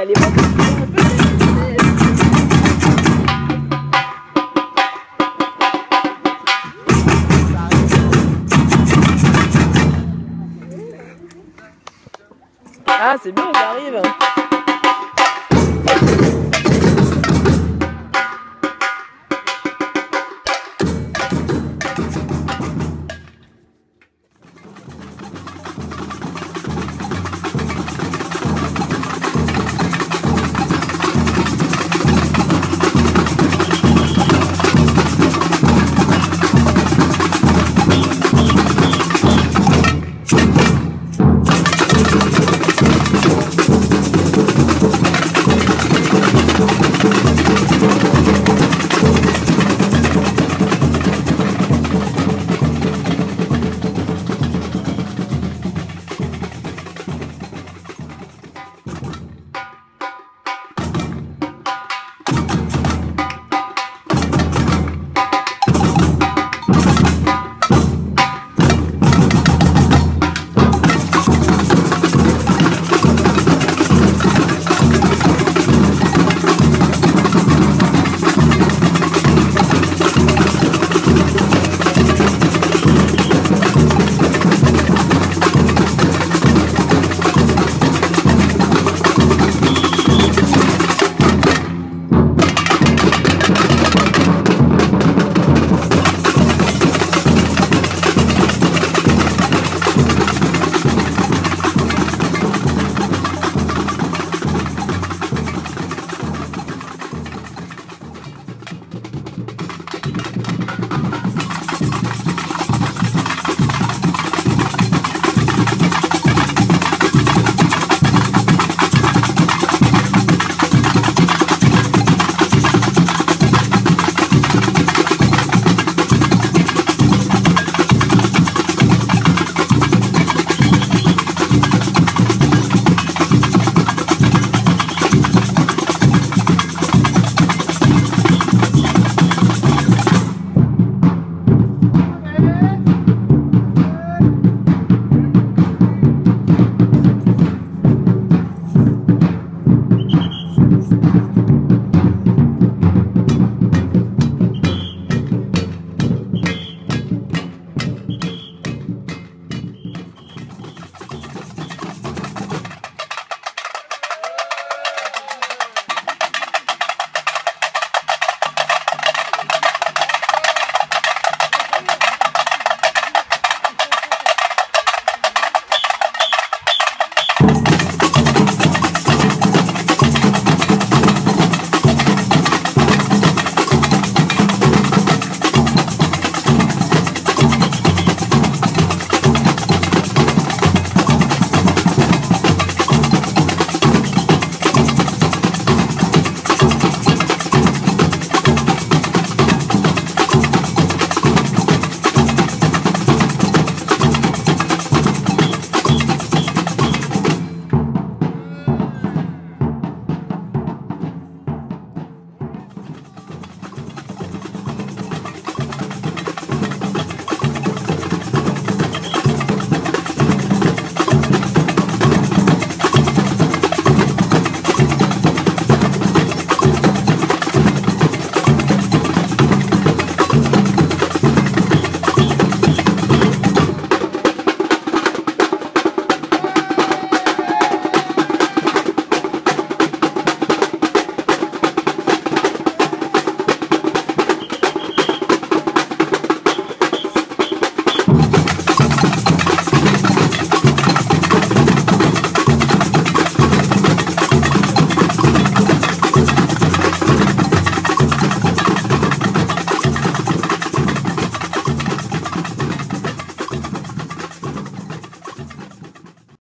Ali Ah, c'est bien, j'arrive